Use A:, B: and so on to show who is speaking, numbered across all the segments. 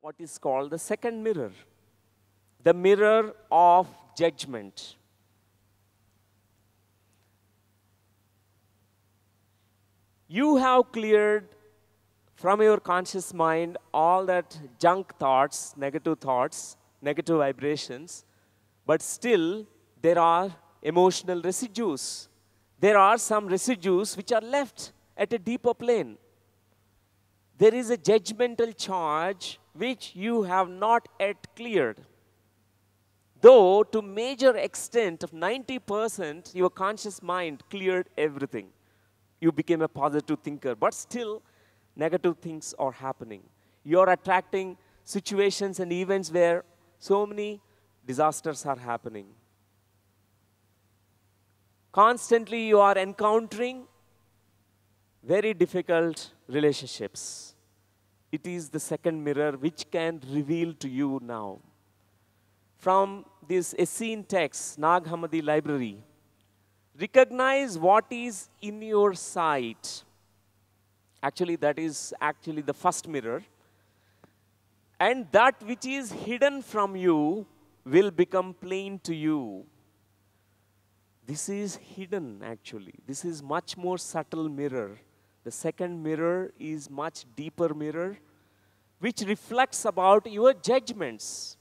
A: what is called the second mirror, the mirror of judgment. You have cleared from your conscious mind all that junk thoughts, negative thoughts, negative vibrations, but still there are emotional residues. There are some residues which are left at a deeper plane. There is a judgmental charge which you have not yet cleared. Though, to major extent of 90%, your conscious mind cleared everything. You became a positive thinker, but still, negative things are happening. You're attracting situations and events where so many disasters are happening. Constantly, you are encountering very difficult relationships. It is the second mirror which can reveal to you now. From this Essene text, Nag Hammadi library, recognize what is in your sight. Actually, that is actually the first mirror. And that which is hidden from you will become plain to you. This is hidden actually. This is much more subtle mirror. The second mirror is much deeper mirror which reflects about your judgments.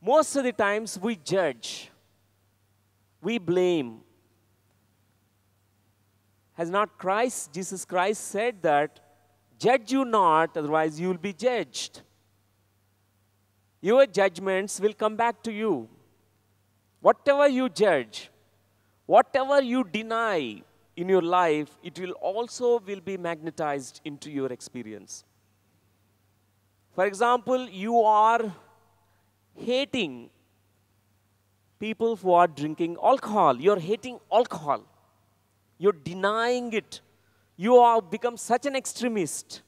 A: Most of the times we judge, we blame. Has not Christ, Jesus Christ said that, judge you not, otherwise you will be judged. Your judgments will come back to you. Whatever you judge, whatever you deny in your life, it will also will be magnetized into your experience. For example, you are hating people who are drinking alcohol. You're hating alcohol. You're denying it. You have become such an extremist.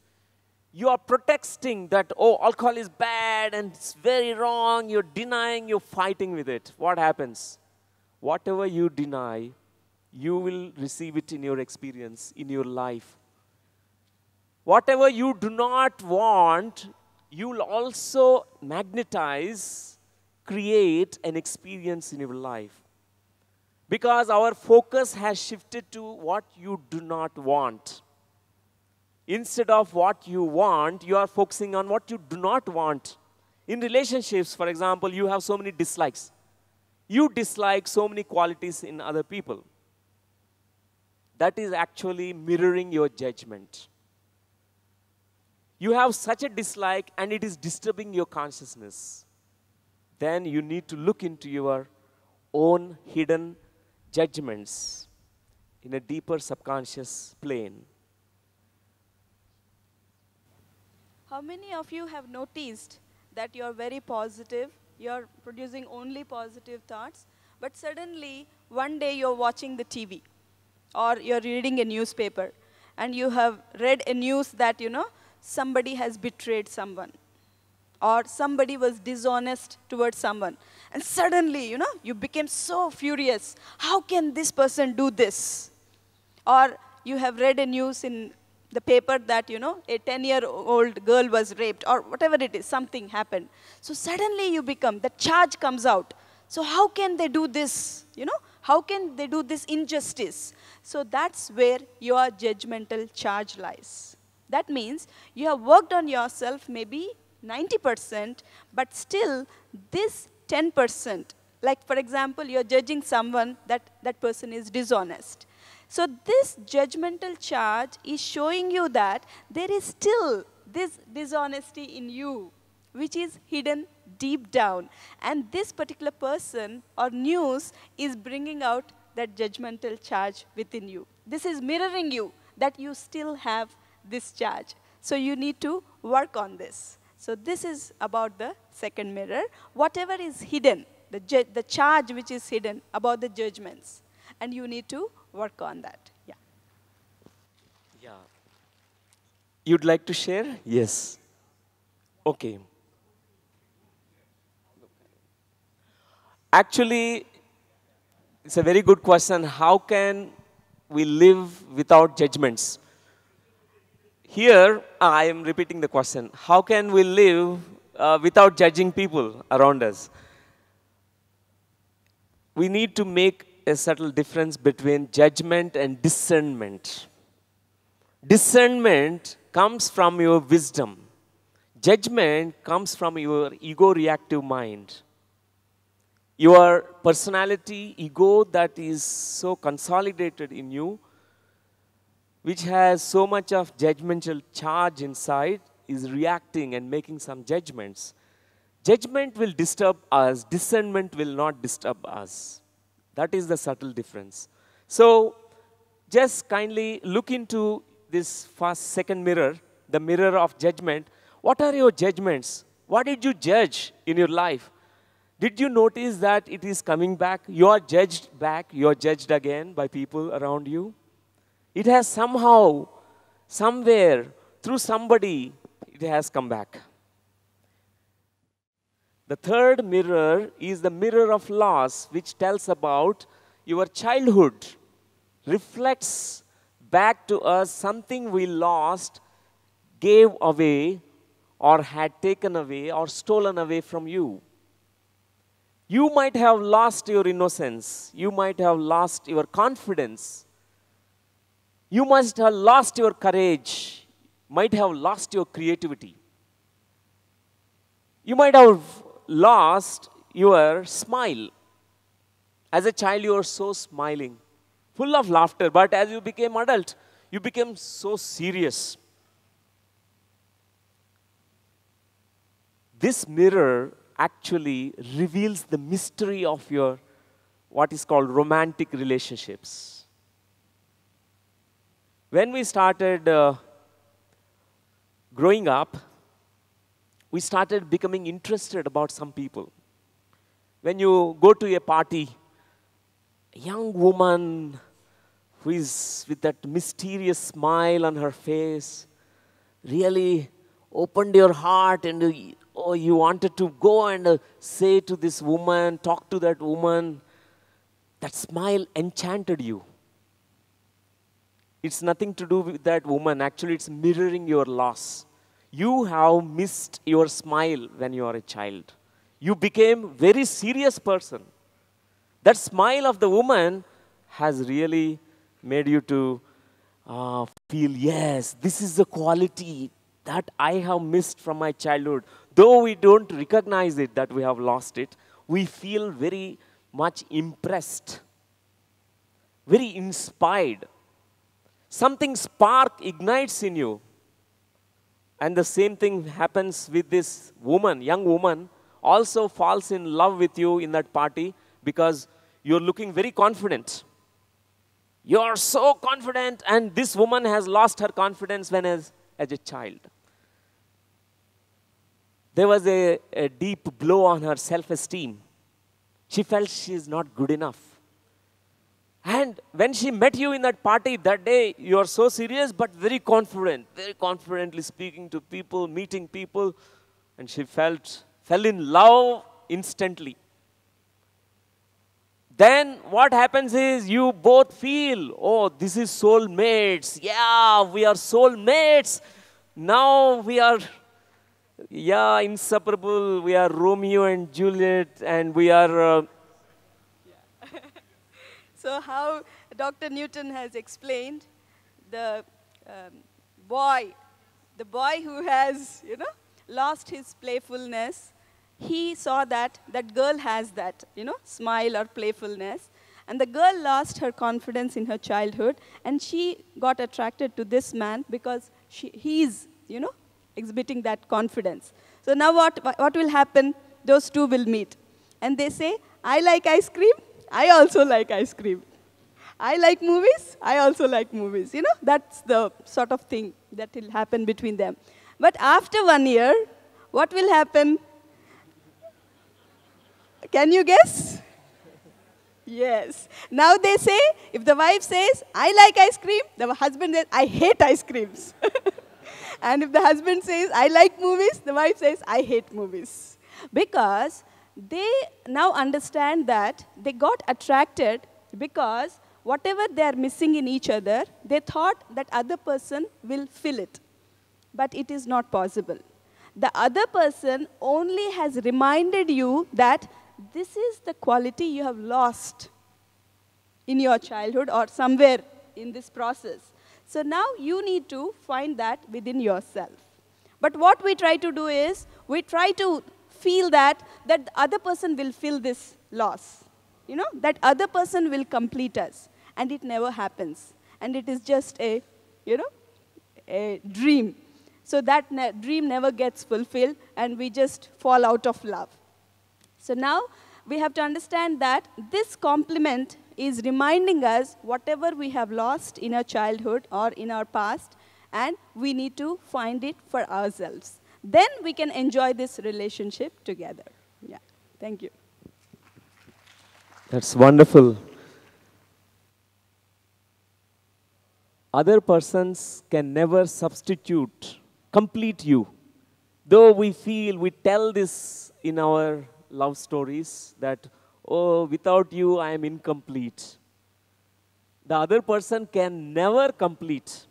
A: You are protesting that, oh, alcohol is bad and it's very wrong. You're denying, you're fighting with it. What happens? Whatever you deny, you will receive it in your experience, in your life. Whatever you do not want, you will also magnetize, create an experience in your life. Because our focus has shifted to what you do not want. Instead of what you want, you are focusing on what you do not want. In relationships, for example, you have so many dislikes. You dislike so many qualities in other people. That is actually mirroring your judgment. You have such a dislike and it is disturbing your consciousness, then you need to look into your own hidden judgments in a deeper subconscious plane.
B: How many of you have noticed that you're very positive, you're producing only positive thoughts, but suddenly one day you're watching the TV or you're reading a newspaper and you have read a news that, you know, somebody has betrayed someone or somebody was dishonest towards someone. And suddenly, you know, you became so furious. How can this person do this? Or you have read a news in the paper that, you know, a 10 year old girl was raped, or whatever it is, something happened. So suddenly you become, the charge comes out. So, how can they do this? You know, how can they do this injustice? So, that's where your judgmental charge lies. That means you have worked on yourself maybe 90%, but still this 10%, like for example, you're judging someone that that person is dishonest. So this judgmental charge is showing you that there is still this dishonesty in you, which is hidden deep down. And this particular person or news is bringing out that judgmental charge within you. This is mirroring you that you still have this charge. So you need to work on this. So this is about the second mirror. Whatever is hidden, the, the charge which is hidden about the judgments, and you need to work on that. Yeah.
A: Yeah. You'd like to share? Yes. Okay. Actually, it's a very good question. How can we live without judgments? Here, I am repeating the question How can we live uh, without judging people around us? We need to make a subtle difference between judgment and discernment. Discernment comes from your wisdom, judgment comes from your ego reactive mind. Your personality, ego that is so consolidated in you, which has so much of judgmental charge inside, is reacting and making some judgments. Judgment will disturb us, discernment will not disturb us. That is the subtle difference. So, just kindly look into this first, second mirror, the mirror of judgment. What are your judgments? What did you judge in your life? Did you notice that it is coming back? You are judged back, you are judged again by people around you. It has somehow, somewhere, through somebody, it has come back. The third mirror is the mirror of loss, which tells about your childhood, reflects back to us something we lost, gave away, or had taken away, or stolen away from you. You might have lost your innocence, you might have lost your confidence, you must have lost your courage, might have lost your creativity. You might have lost your smile. As a child, you were so smiling, full of laughter, but as you became adult, you became so serious. This mirror actually reveals the mystery of your what is called romantic relationships. When we started uh, growing up, we started becoming interested about some people. When you go to a party, a young woman who is with that mysterious smile on her face really opened your heart and uh, oh, you wanted to go and uh, say to this woman, talk to that woman. That smile enchanted you. It's nothing to do with that woman. Actually, it's mirroring your loss. You have missed your smile when you are a child. You became very serious person. That smile of the woman has really made you to uh, feel, yes, this is the quality that I have missed from my childhood. Though we don't recognize it that we have lost it, we feel very much impressed, very inspired something spark ignites in you. And the same thing happens with this woman, young woman, also falls in love with you in that party because you're looking very confident. You're so confident, and this woman has lost her confidence when as, as a child. There was a, a deep blow on her self esteem. She felt she is not good enough. And when she met you in that party that day, you are so serious but very confident, very confidently speaking to people, meeting people, and she felt fell in love instantly. Then what happens is you both feel, oh, this is soulmates. Yeah, we are soulmates. Now we are, yeah, inseparable. We are Romeo and Juliet, and we are. Uh,
B: so how Dr. Newton has explained the um, boy, the boy who has, you know, lost his playfulness, he saw that that girl has that, you know, smile or playfulness. And the girl lost her confidence in her childhood, and she got attracted to this man because she, he's, you know, exhibiting that confidence. So now what, what will happen? Those two will meet. And they say, I like ice cream, I also like ice cream. I like movies, I also like movies. You know, that's the sort of thing that will happen between them. But after one year, what will happen? Can you guess? Yes. Now they say, if the wife says, I like ice cream, the husband says, I hate ice creams. and if the husband says, I like movies, the wife says, I hate movies. Because they now understand that they got attracted because whatever they are missing in each other, they thought that other person will fill it. but it is not possible. The other person only has reminded you that this is the quality you have lost in your childhood or somewhere in this process. So now you need to find that within yourself. But what we try to do is we try to feel that that the other person will fill this loss. You know, that other person will complete us. And it never happens. And it is just a, you know, a dream. So that ne dream never gets fulfilled and we just fall out of love. So now we have to understand that this complement is reminding us whatever we have lost in our childhood or in our past, and we need to find it for ourselves. Then we can enjoy this relationship together. Yeah, thank you.
A: That's wonderful. Other persons can never substitute, complete you. Though we feel, we tell this in our love stories that, oh, without you, I am incomplete. The other person can never complete.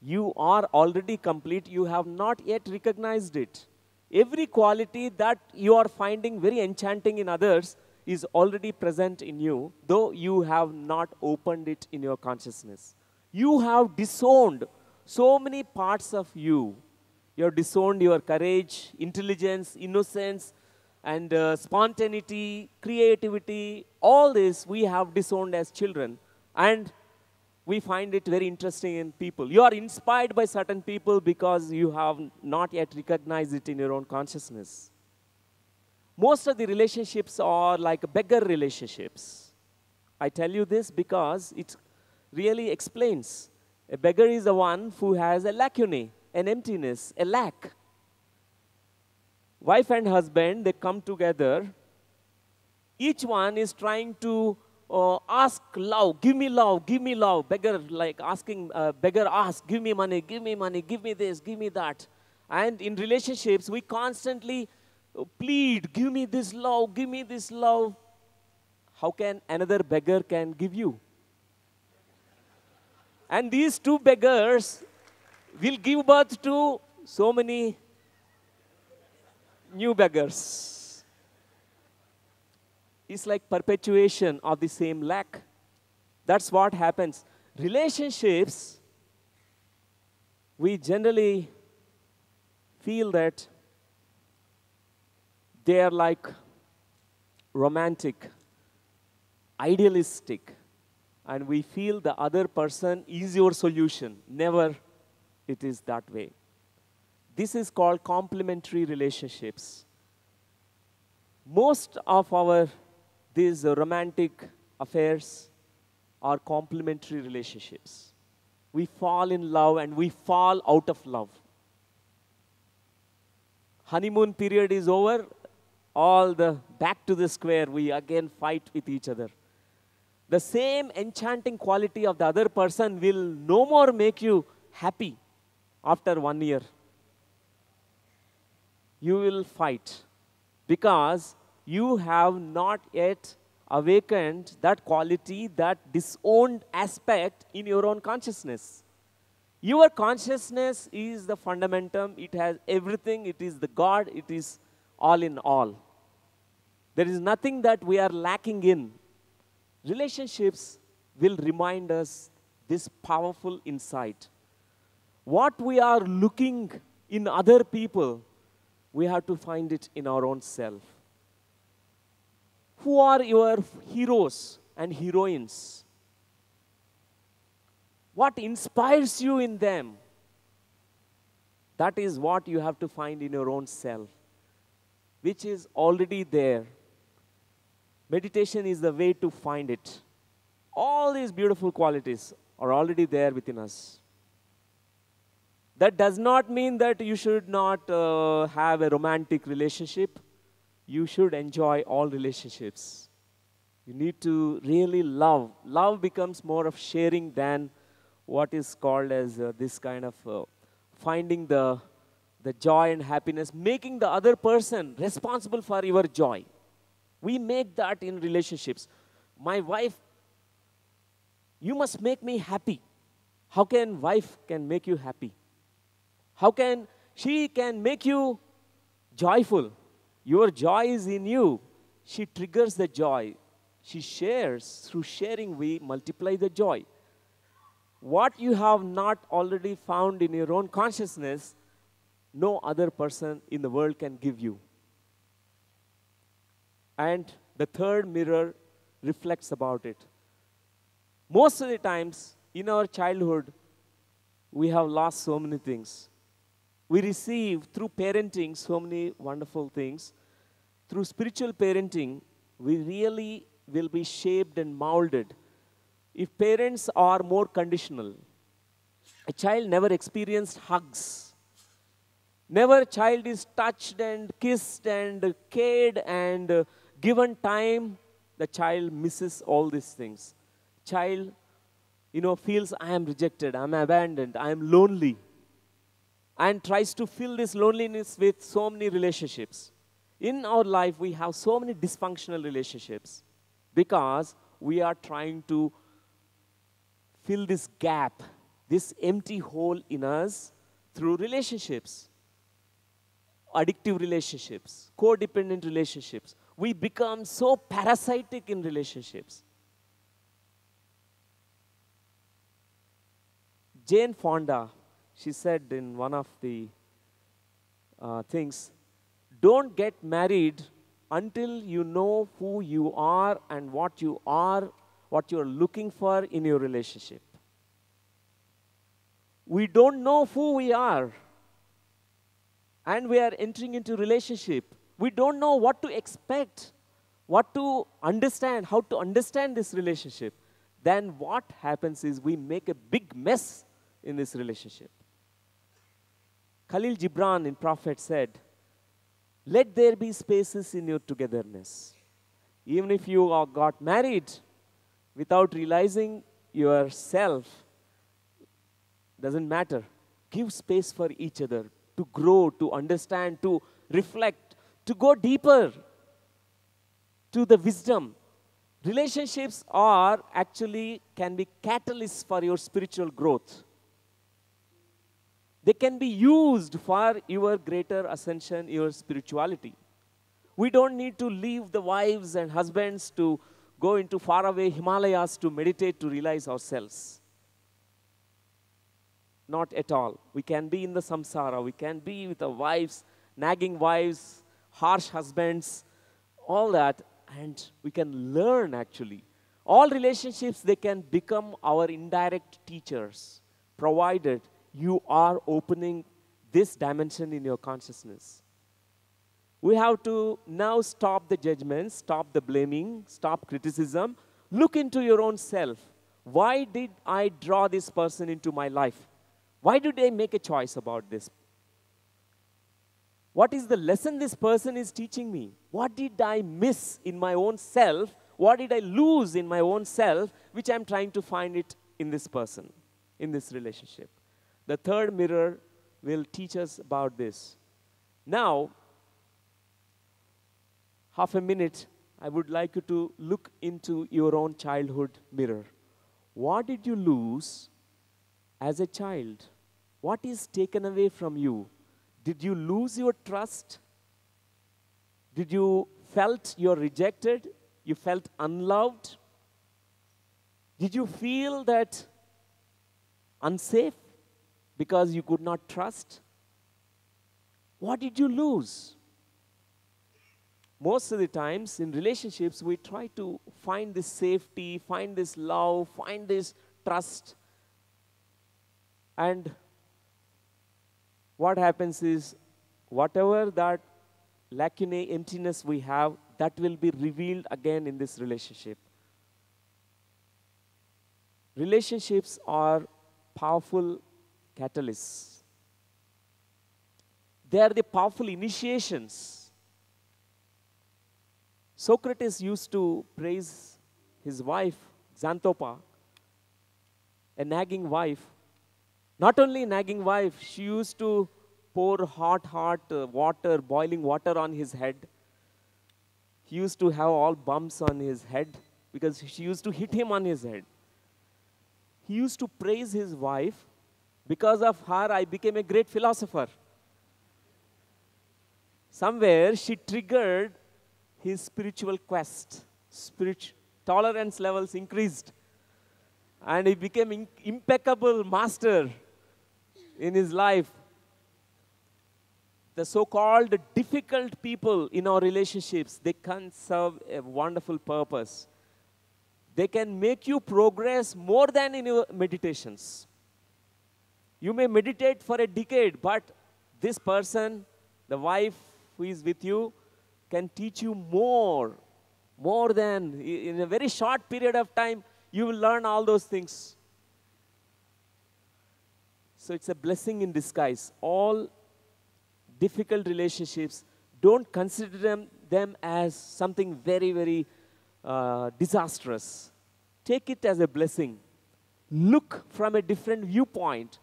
A: You are already complete, you have not yet recognized it. Every quality that you are finding very enchanting in others is already present in you, though you have not opened it in your consciousness. You have disowned so many parts of you. You have disowned your courage, intelligence, innocence, and uh, spontaneity, creativity, all this we have disowned as children. And we find it very interesting in people. You are inspired by certain people because you have not yet recognized it in your own consciousness. Most of the relationships are like beggar relationships. I tell you this because it really explains. A beggar is the one who has a lacunae, an emptiness, a lack wife and husband, they come together. Each one is trying to uh, ask love, give me love, give me love. Beggar, like asking, uh, beggar ask, give me money, give me money, give me this, give me that. And in relationships, we constantly uh, plead, give me this love, give me this love. How can another beggar can give you? And these two beggars will give birth to so many new beggars. It's like perpetuation of the same lack. That's what happens. Relationships, we generally feel that they are like romantic, idealistic, and we feel the other person is your solution. Never it is that way. This is called complementary relationships. Most of our these romantic affairs are complementary relationships. We fall in love and we fall out of love. Honeymoon period is over, all the back to the square, we again fight with each other. The same enchanting quality of the other person will no more make you happy after one year you will fight because you have not yet awakened that quality, that disowned aspect in your own consciousness. Your consciousness is the fundamentum, it has everything, it is the God, it is all in all. There is nothing that we are lacking in. Relationships will remind us this powerful insight. What we are looking in other people we have to find it in our own self. Who are your heroes and heroines? What inspires you in them? That is what you have to find in your own self, which is already there. Meditation is the way to find it. All these beautiful qualities are already there within us. That does not mean that you should not uh, have a romantic relationship. You should enjoy all relationships. You need to really love. Love becomes more of sharing than what is called as uh, this kind of uh, finding the, the joy and happiness, making the other person responsible for your joy. We make that in relationships. My wife, you must make me happy. How can wife can make you happy? How can she can make you joyful? Your joy is in you. She triggers the joy. She shares. Through sharing, we multiply the joy. What you have not already found in your own consciousness, no other person in the world can give you. And the third mirror reflects about it. Most of the times in our childhood, we have lost so many things. We receive through parenting so many wonderful things. Through spiritual parenting, we really will be shaped and molded. If parents are more conditional, a child never experienced hugs. Never a child is touched and kissed and cared and given time. The child misses all these things. Child, you know, feels I am rejected, I am abandoned, I am lonely, and tries to fill this loneliness with so many relationships. In our life, we have so many dysfunctional relationships because we are trying to fill this gap, this empty hole in us through relationships, addictive relationships, codependent relationships. We become so parasitic in relationships. Jane Fonda, she said in one of the uh, things, don't get married until you know who you are and what you are, what you're looking for in your relationship. We don't know who we are, and we are entering into relationship. We don't know what to expect, what to understand, how to understand this relationship. Then what happens is we make a big mess in this relationship. Khalil Gibran in Prophet said, let there be spaces in your togetherness. Even if you got married without realizing yourself, doesn't matter. Give space for each other to grow, to understand, to reflect, to go deeper to the wisdom. Relationships are actually can be catalysts for your spiritual growth. They can be used for your greater ascension, your spirituality. We don't need to leave the wives and husbands to go into faraway Himalayas to meditate to realize ourselves. Not at all. We can be in the samsara. We can be with our wives, nagging wives, harsh husbands, all that, and we can learn actually. All relationships, they can become our indirect teachers, provided you are opening this dimension in your consciousness. We have to now stop the judgments, stop the blaming, stop criticism, look into your own self. Why did I draw this person into my life? Why did I make a choice about this? What is the lesson this person is teaching me? What did I miss in my own self? What did I lose in my own self, which I'm trying to find it in this person, in this relationship? The third mirror will teach us about this. Now, half a minute, I would like you to look into your own childhood mirror. What did you lose as a child? What is taken away from you? Did you lose your trust? Did you felt you're rejected? You felt unloved? Did you feel that unsafe? Because you could not trust? What did you lose? Most of the times in relationships, we try to find this safety, find this love, find this trust. And what happens is, whatever that lacunae, emptiness we have, that will be revealed again in this relationship. Relationships are powerful catalysts. They are the powerful initiations. Socrates used to praise his wife, Xanthippe, a nagging wife. Not only nagging wife, she used to pour hot, hot uh, water, boiling water on his head. He used to have all bumps on his head because she used to hit him on his head. He used to praise his wife Because of her, I became a great philosopher. Somewhere she triggered his spiritual quest. Spirit tolerance levels increased. And he became impeccable master in his life. The so called difficult people in our relationships, they can serve a wonderful purpose. They can make you progress more than in your meditations. You may meditate for a decade, but this person, the wife who is with you, can teach you more, more than in a very short period of time, you will learn all those things. So it's a blessing in disguise. All difficult relationships, don't consider them, them as something very, very uh, disastrous. Take it as a blessing. Look from a different viewpoint.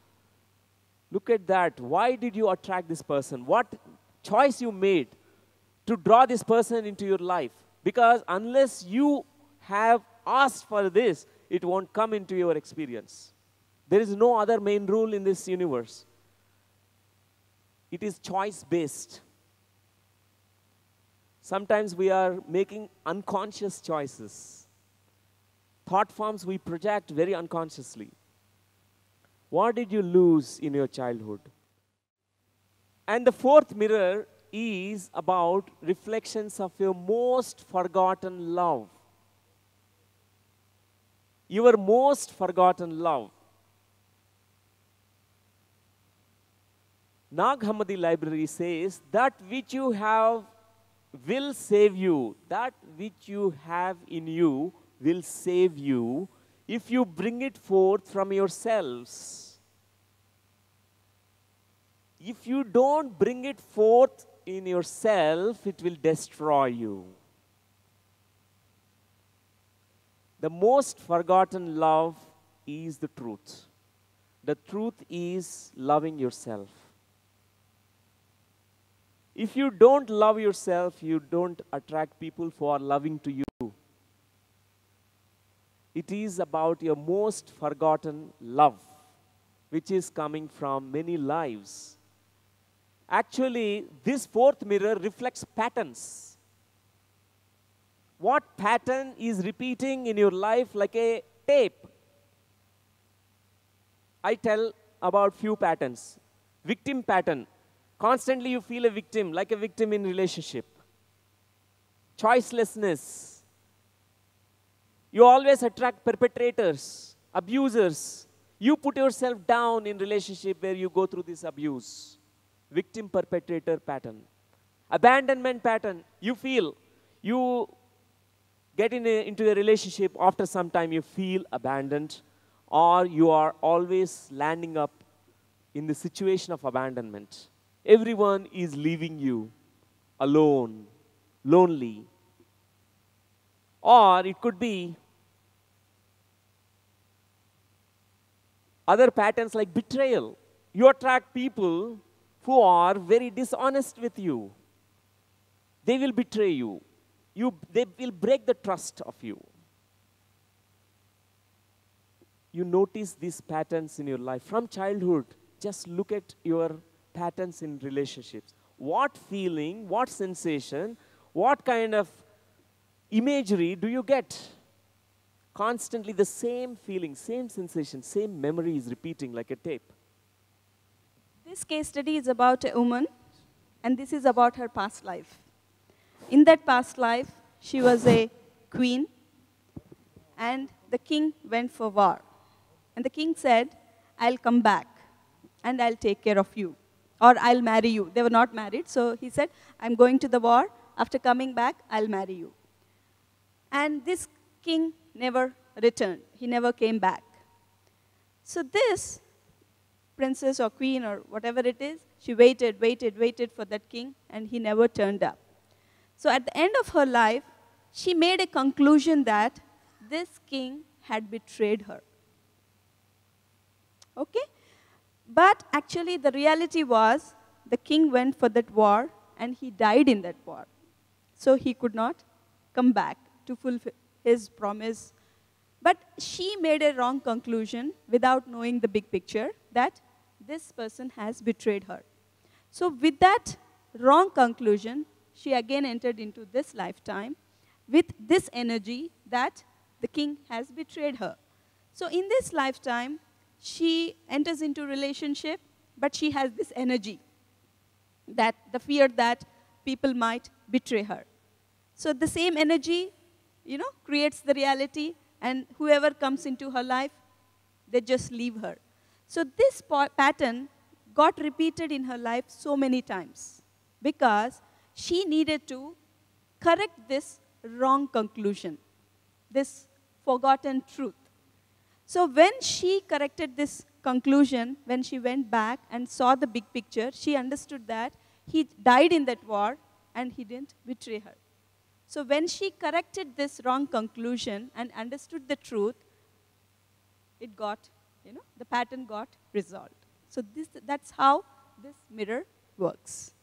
A: Look at that. Why did you attract this person? What choice you made to draw this person into your life? Because unless you have asked for this, it won't come into your experience. There is no other main rule in this universe. It is choice based. Sometimes we are making unconscious choices. Thought forms we project very unconsciously. What did you lose in your childhood? And the fourth mirror is about reflections of your most forgotten love. Your most forgotten love. Nag Hammadi Library says that which you have will save you, that which you have in you will save you if you bring it forth from yourselves. If you don't bring it forth in yourself, it will destroy you. The most forgotten love is the truth. The truth is loving yourself. If you don't love yourself, you don't attract people who are loving to you. It is about your most forgotten love, which is coming from many lives. Actually, this fourth mirror reflects patterns. What pattern is repeating in your life like a tape? I tell about few patterns. Victim pattern. Constantly you feel a victim, like a victim in relationship. Choicelessness. You always attract perpetrators, abusers. You put yourself down in relationship where you go through this abuse. Victim perpetrator pattern. Abandonment pattern. You feel you get in a, into a relationship after some time you feel abandoned or you are always landing up in the situation of abandonment everyone is leaving you alone, lonely. Or it could be other patterns like betrayal. You attract people who are very dishonest with you. They will betray you. you they will break the trust of you. You notice these patterns in your life from childhood. Just look at your patterns in relationships. What feeling, what sensation, what kind of imagery do you get? Constantly the same feeling, same sensation, same memory is repeating like a tape.
B: This case study is about a woman, and this is about her past life. In that past life, she was a queen, and the king went for war. And the king said, I'll come back and I'll take care of you or I'll marry you. They were not married, so he said, I'm going to the war. After coming back, I'll marry you. And this king never returned, he never came back. So, this princess or queen or whatever it is, she waited, waited, waited for that king, and he never turned up. So, at the end of her life, she made a conclusion that this king had betrayed her. Okay? But actually, the reality was the king went for that war and he died in that war. So he could not come back to fulfill his promise. But she made a wrong conclusion without knowing the big picture that this person has betrayed her. So, with that wrong conclusion, she again entered into this lifetime with this energy that the king has betrayed her. So, in this lifetime, she enters into relationship, but she has this energy that the fear that people might betray her. So, the same energy, you know, creates the reality, and whoever comes into her life, they just leave her. So, this pattern got repeated in her life so many times because she needed to correct this wrong conclusion, this forgotten truth. So, when she corrected this conclusion, when she went back and saw the big picture, she understood that he died in that war and he didn't betray her. So, when she corrected this wrong conclusion and understood the truth, it got, you know, the pattern got resolved. So, this, that's how this mirror works.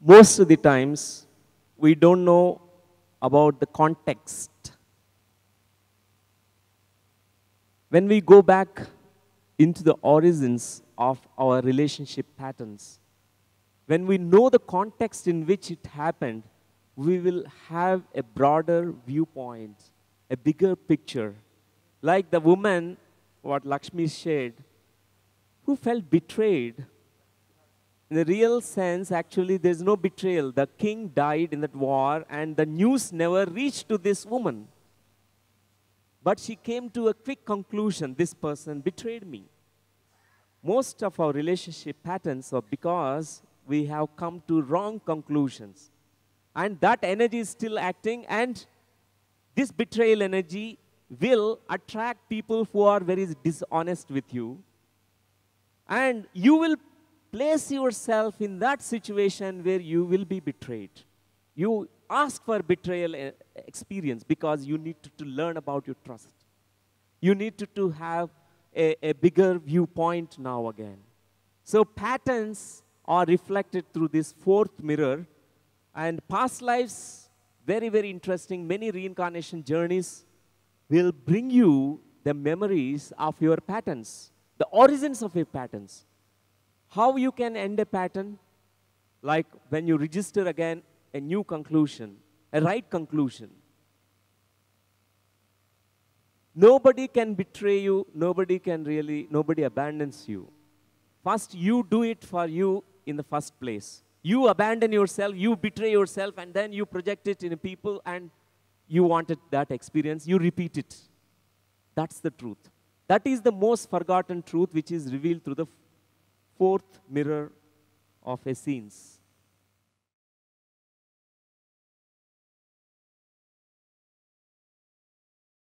A: Most of the times, we don't know about the context. When we go back into the origins of our relationship patterns, when we know the context in which it happened, we will have a broader viewpoint, a bigger picture. Like the woman, what Lakshmi shared, who felt betrayed in the real sense, actually, there's no betrayal. The king died in that war, and the news never reached to this woman. But she came to a quick conclusion this person betrayed me. Most of our relationship patterns are because we have come to wrong conclusions. And that energy is still acting, and this betrayal energy will attract people who are very dishonest with you. And you will place yourself in that situation where you will be betrayed. You ask for betrayal eh, experience because you need to, to learn about your trust. You need to, to have a, a bigger viewpoint now again. So patterns are reflected through this fourth mirror and past lives, very, very interesting. Many reincarnation journeys will bring you the memories of your patterns, the origins of your patterns. How you can end a pattern? Like when you register again a new conclusion, a right conclusion. Nobody can betray you, nobody can really, nobody abandons you. First, you do it for you in the first place. You abandon yourself, you betray yourself, and then you project it in people, and you wanted that experience, you repeat it. That's the truth. That is the most forgotten truth which is revealed through the fourth mirror of Essenes.